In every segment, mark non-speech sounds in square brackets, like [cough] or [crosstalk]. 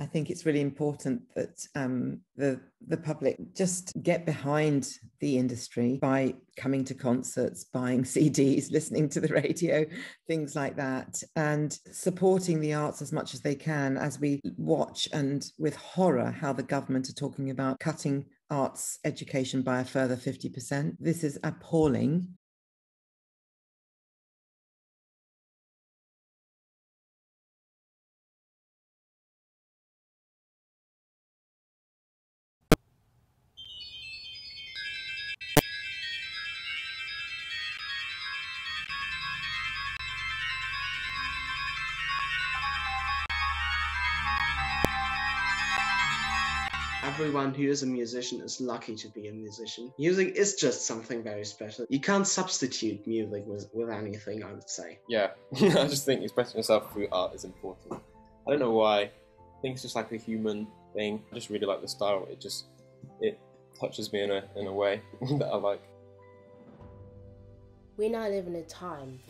I think it's really important that um, the the public just get behind the industry by coming to concerts, buying [laughs] CDs, listening to the radio, things like that, and supporting the arts as much as they can as we watch and with horror how the government are talking about cutting arts education by a further 50%. This is appalling. Everyone who is a musician is lucky to be a musician. Music is just something very special. You can't substitute music with, with anything, I would say. Yeah, [laughs] I just think expressing yourself through art is important. I don't know why. I think it's just like a human thing. I just really like the style. It just it touches me in a in a way [laughs] that I like. We now live in a time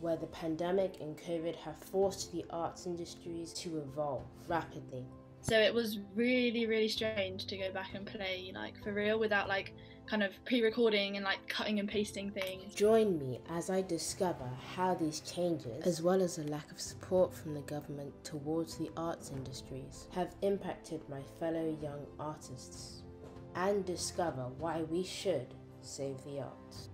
where the pandemic and COVID have forced the arts industries to evolve rapidly. So it was really, really strange to go back and play like for real without like kind of pre-recording and like cutting and pasting things. Join me as I discover how these changes, as well as a lack of support from the government towards the arts industries, have impacted my fellow young artists, and discover why we should save the arts.